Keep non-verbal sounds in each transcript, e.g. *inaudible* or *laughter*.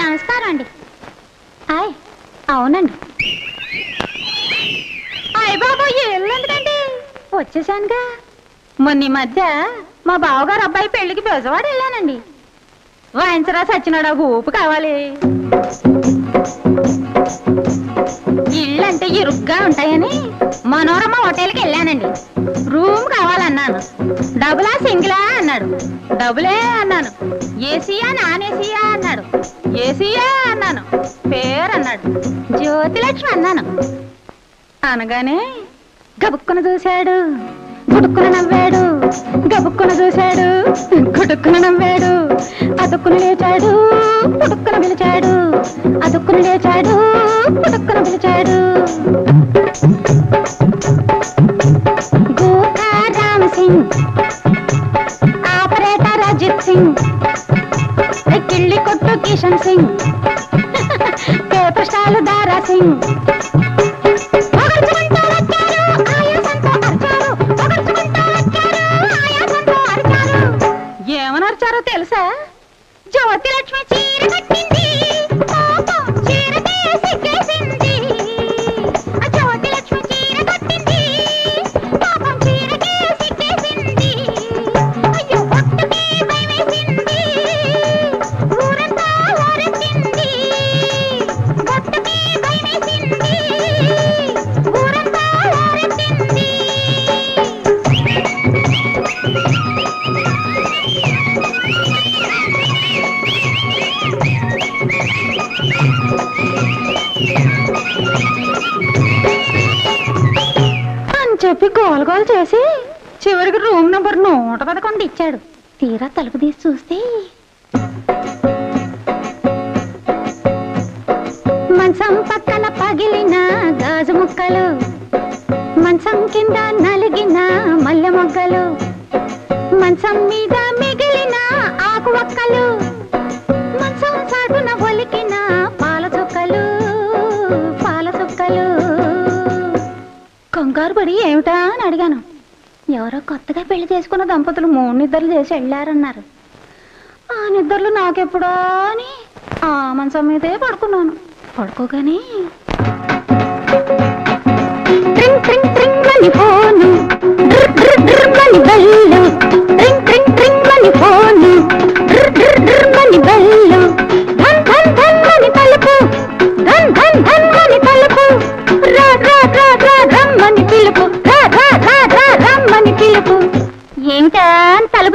నమస్కారం అండి. హాయ్ అవునండి. హాయ్ బాబు ఏళ్ళు ఎందుకండి వచ్చేసానుగా. మొన్న ఈ మధ్య మా బావగారు అబ్బాయి పెళ్ళికి బెజవాడ వెళ్ళానండి. వాయించరా సచ్చినాడా ఊపు కావాలి. ఇళ్ళంటే అంటే ఇరుగ్గా ఉంటాయని మనోరమ హోటల్కి వెళ్ళానండి. రూమ్ కావాలన్నాను. డబులా సింగిలా అన్నాడు. డబులే అన్నాను. ఏసీయా నాన్ ఏసీయా అన్నాడు. ఏసీయా అన్నాను. పేరు అన్నాడు జ్యోతిలక్ష్మి అన్నాను. అనగానే గబుక్కున చూశాడు. గుడుక్కున నవ్వాడు గబుక్కున చూశాడు. కుటుక్కున నవ్వాడు అతుక్కున లేచాడు. పుడుక్కున పిలిచాడు అతుక్కున లేచాడు. పుడుక్కున పిలిచాడు. గోకా సింగ్ ఆపరేటర్ అజిత్ సింగ్ కిళ్ళి కొట్టు కిషన్ సింగ్ *laughs* పేపర్ స్టాల్ దారా సింగ్. పదకొండు తీరా తలుపు తీసి చూస్తే మంచం పక్కన పగిలిన గాజు ముక్కలు మంచం కింద నలిగిన మల్లె మొగ్గలు మంచం మీద మిగిలిన ఆకు ఒక్కలు మంచం సాగున ఒలికిన పాల చుక్కలు పాల చుక్కలు. కంగారు పడి ఏమిటా అని అడిగాను. ఎవరో కొత్తగా పెళ్ళి చేసుకున్న దంపతులు మూడు నిద్రలు చేసి వెళ్ళారన్నారు. ఆ నిద్రలు నాకెప్పుడా అని ఆ మంచం మీదే పడుకున్నాను. పడుకోగానే ట్రింగ్ ట్రింగ్ ట్రింగ్ అని ఫోను డ్ర్ డ్ర్ డ్ర్ అని బెల్లు.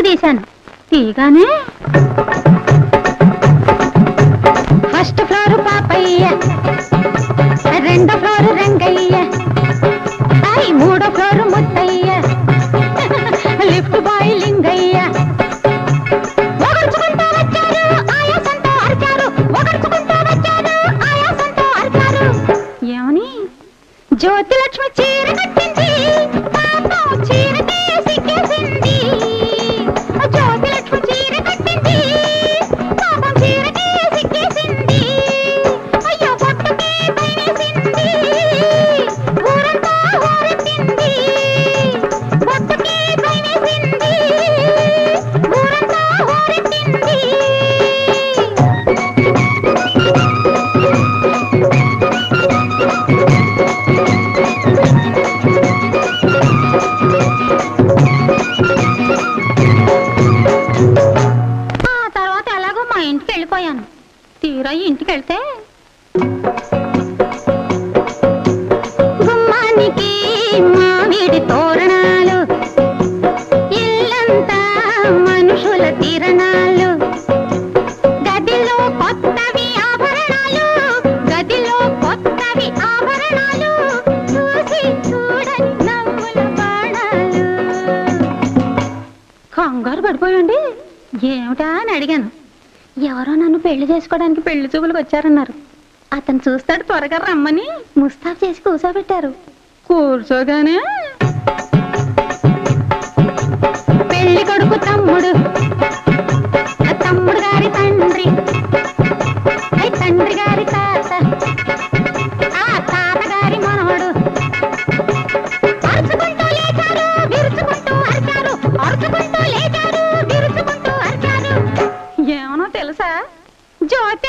తీశాను తీగానే తీరా ఇంటికి వెళ్తే గుమ్మానికి మామిడి తోరణాలు ఇల్లంతా మనుషుల తిరణాలు గదిలో కొత్తవి ఆభరణాలు గదిలో కొత్తవి ఆభరణాలు చూసి చూడని నవ్వుల బాణాలు. కంగారు పడిపోయండి ఏమిటా అని అడిగాను. పెళ్ళి చేసుకోవడానికి పెళ్ళి చూపులకు వచ్చారన్నారు. అతను చూస్తాడు త్వరగా రమ్మని ముస్తాబ్ చేసి కూర్చోబెట్టారు. కూర్చోగానే? పెళ్ళి కొడుకు తమ్ముడు. తమ్ముడు గారి తండ్రి.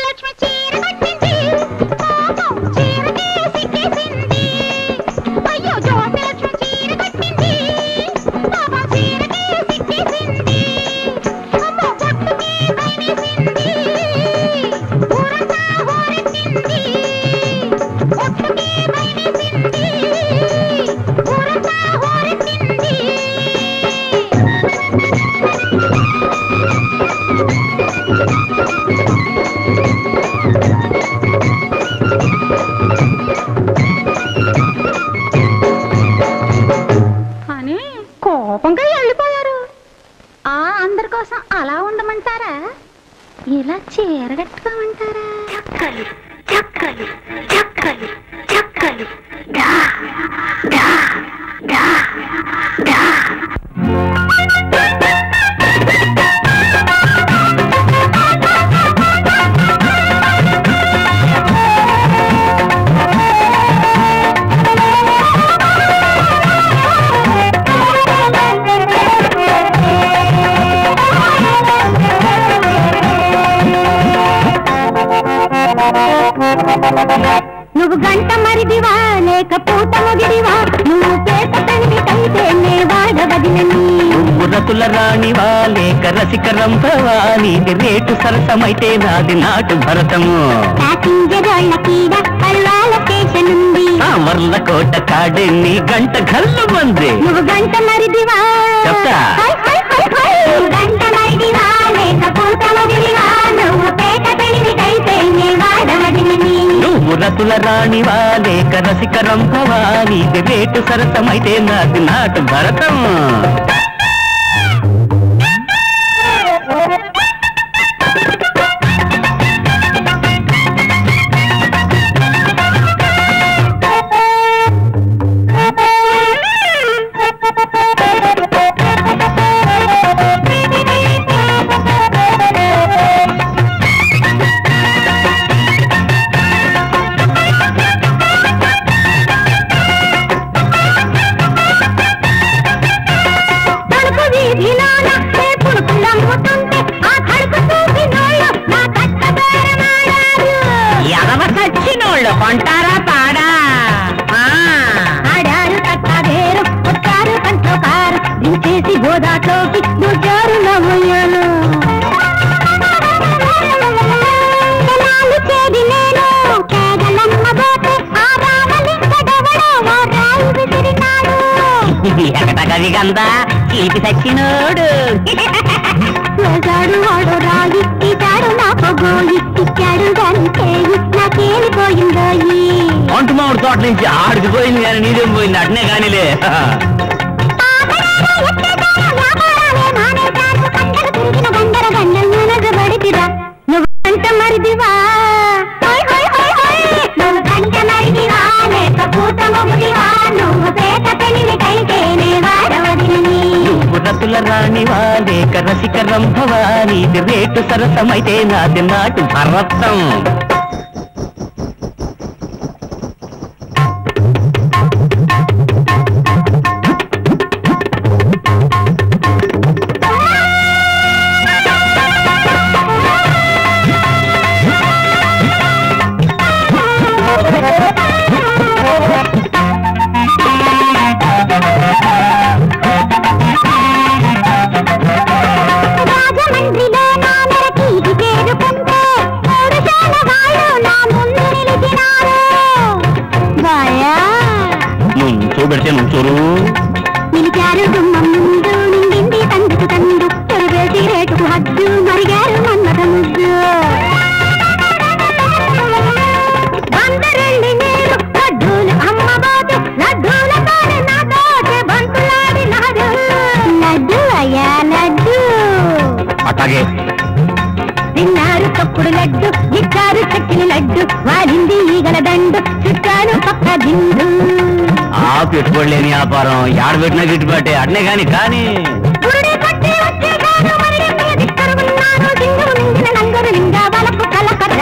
touch my team. లేక రసిక రంభవా నీది రేటు సరసమైతే నాది నాటు భరతము. కీడ సామర్ల కోట కాడెన్ని గంట గల్లు మంది. నువ్వు గంట మరిదివా. చెప్తా. నే రతుల రాణివా లేక రసిక రంభవా నీది రేటు సరసమైతే నాది నాటు భరతం తోట నుంచి ఆడికి పోయింది కానీ నీదేం పోయింది? అట్నే కానీలే. రతుల రాణివా లేక రసిక రంభవా నీది రేటు సరసమైతే నాది నాటు భరత్సం చూపెడితే నుంచోరు నిలిచారు గుమ్మం ముందు నిండింది తందుకు తండు చెరువేసి రేటుకు హద్దు మరిగారు మన్మథ ముద్దు బందరెళ్ళి నీరు లడ్డూలు అమ్మబోతు లడ్డూలతోనే నాతో బంతులాడినారు లడ్డు అయ్యా లడ్డు. అట్లాగే. తిన్నారు తప్పుడు లడ్డు ఇచ్చారు చక్కిన లడ్డు వాడింది ఈగల దండు చుట్టాను పక్క దిండు. ఆ పెట్టుబడి లేని వ్యాపారం. యాడ పెట్టినా గిట్టుబాటే. అట్నే కాని కానీ. పురుడే పట్టి వచ్చేగాను మరిడే మీదిక్కరున్నాను దింగురు నింగిన నంగరు లింగా వలపు కలకర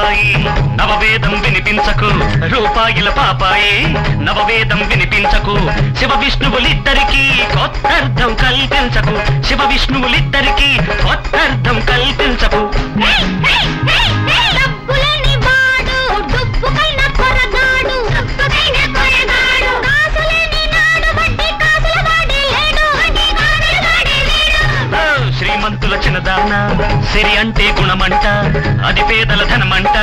పాపాయి నవవేదం వినిపించకు రూపాయిల పాపాయి నవవేదం వినిపించకు శివ విష్ణువులిద్దరికీ కొత్తర్థం కల్పించకు శివ విష్ణువులిద్దరికీ కొత్తర్థం కల్పించకు. శ్రీమంతుల సిరి అంటే గుణమంట అది పేదల ధనమంట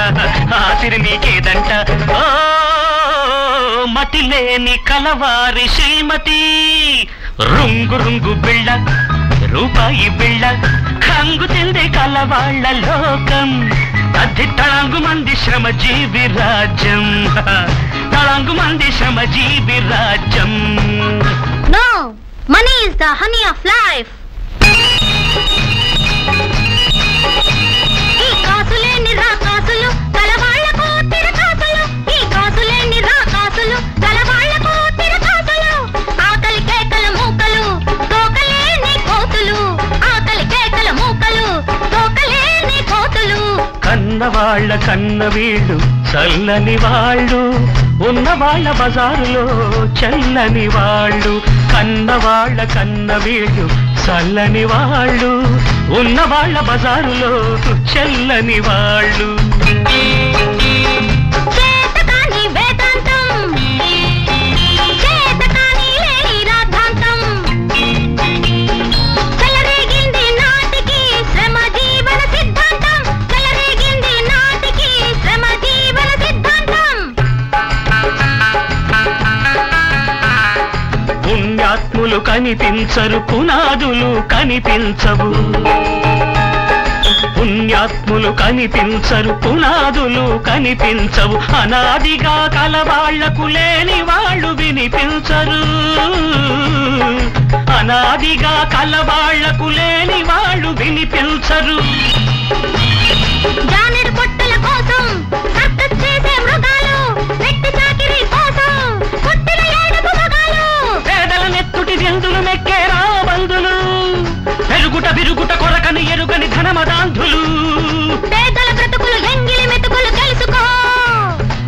ఆ సిరి మీకేదంట? ఓ మతి లేని కలవారి శ్రీమతి రుంగు రుంగు బిళ్ళ రూపాయి బిళ్ళ కంగు తిందే కలవాళ్ళ లోకం. అది తళంగు మంది శ్రమజీవి రాజ్యం. తళంగు మంది శ్రమజీవి రాజ్యం. No money is the honey of life వాళ్ళ కన్న వీళ్ళు చల్లని వాళ్ళు. ఉన్న వాళ్ళ బజారులో చల్లని వాళ్ళు. కన్నవాళ్ళ కన్న వీళ్ళు చల్లని వాళ్ళు. ఉన్న వాళ్ళ బజారులో చెల్లని వాళ్ళు. కనులు కనిపించరు పునాదులు కనిపించవు. పుణ్యాత్ములు కనిపించరు పునాదులు కనిపించవు. అనాదిగా కలవాళ్ళకు లేని వాళ్ళు వినిపించరు. అనాదిగా కలవాళ్ళకు లేని వాళ్ళు వినిపించరు. జంతులు మెక్కేరా బంధులు. పెరుగుట విరుగుట కొరకని ఎరుగని ధనమదాంధులు. పేదల బ్రతుకులు ఎంగిలి మెతుకులు తెలుసుకో.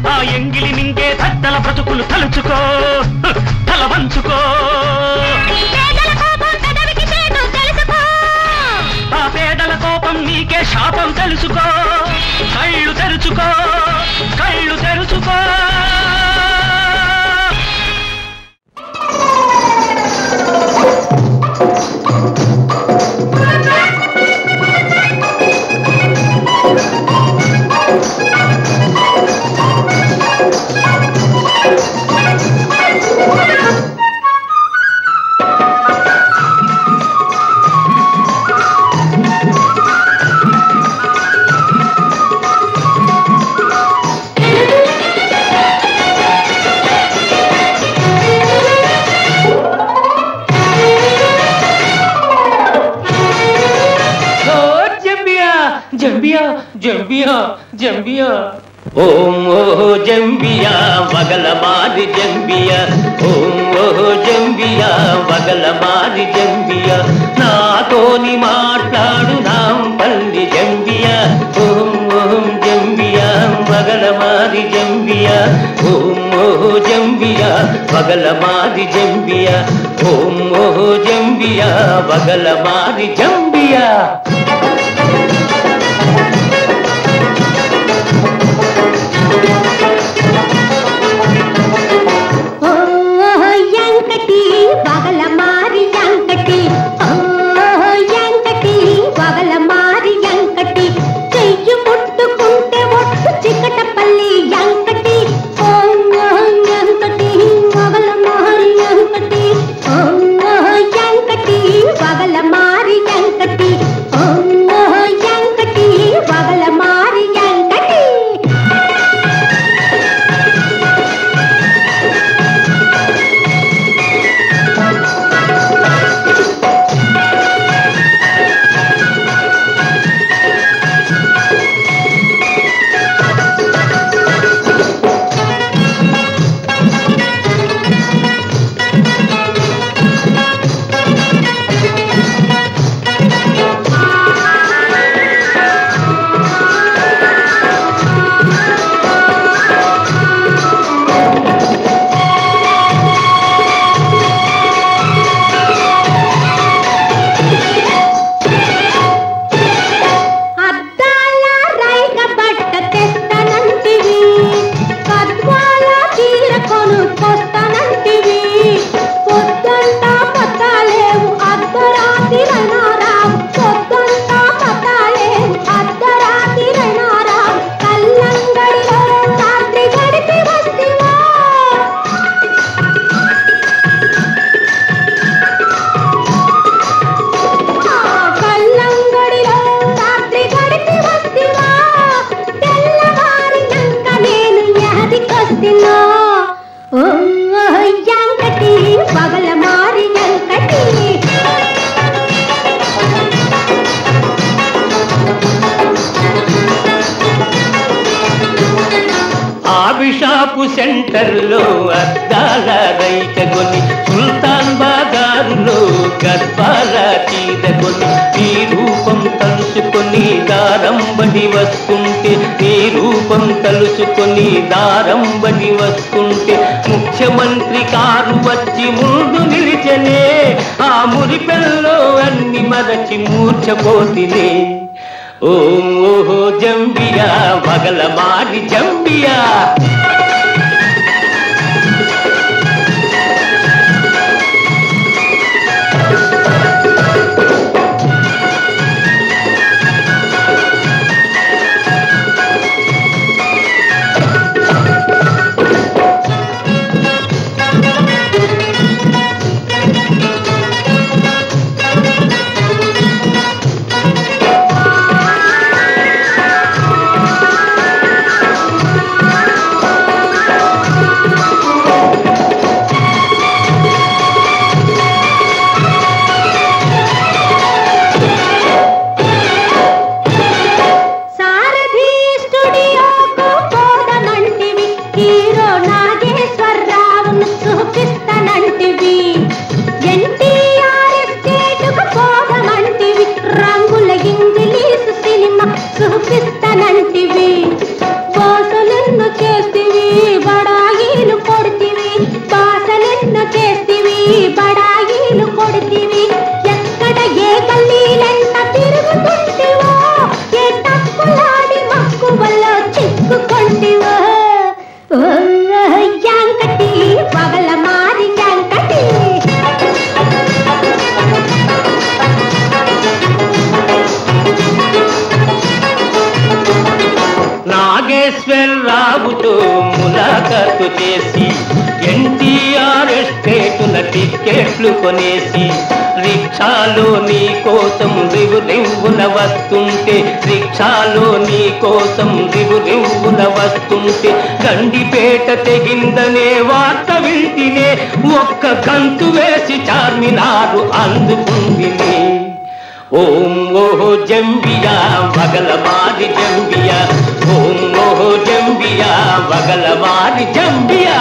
ఆ ఎంగిలి మింగే పెద్దల బ్రతుకులు తలుచుకో. తల వంచుకో. ఆ పేదల కోపం నీకే శాపం తెలుసుకో కళ్ళు తెరుచుకో. కళ్ళు తెరుచుకో. బారి మారి జంబియా నాతోని మాట్లాడు నాం పల్లి జంబియా ఓం ఓం జంబియా వగల మారి జంబియా ఓం ఓ జంబియా వగల మారి జంబియా ఓం ఓ జంబియా వగల మారి జంబియా షాపు సెంటర్లో అద్దాల రైతగొని సుల్తాన్ బాగారులో గర్భాల తీదగొని నీ రూపం తలుచుకొని దారంబడి వస్తుంటే నీ రూపం తలుచుకొని దారంబడి వస్తుంటే ముఖ్యమంత్రి కారు వచ్చి ముందు నిలిచనే ఆ మురిపెల్లో అన్ని మరచి మూర్చపోతినే ఓ ఓహో జంబియా పగల మాడి జంబియా. నాగేశ్వరరావుతో ములాఖాతు చేసి ఎన్టీఆర్ ఎస్టేటున టిక్కెట్లు కొనేసి రిక్షాలో నీ కోసం రివు రివ్వున వస్తుంటే రిక్షాలో నీ కోసం రివు రివ్వున వస్తుంటే గండిపేట తెగిందనే వార్త వింటినే ఒక్క కంతు వేసి చార్మినారు అందుకుందినే. ఓం ఓహో జంబియా మగల మాది జంబియా ఓం జంబియా వగలవారి జంబియా.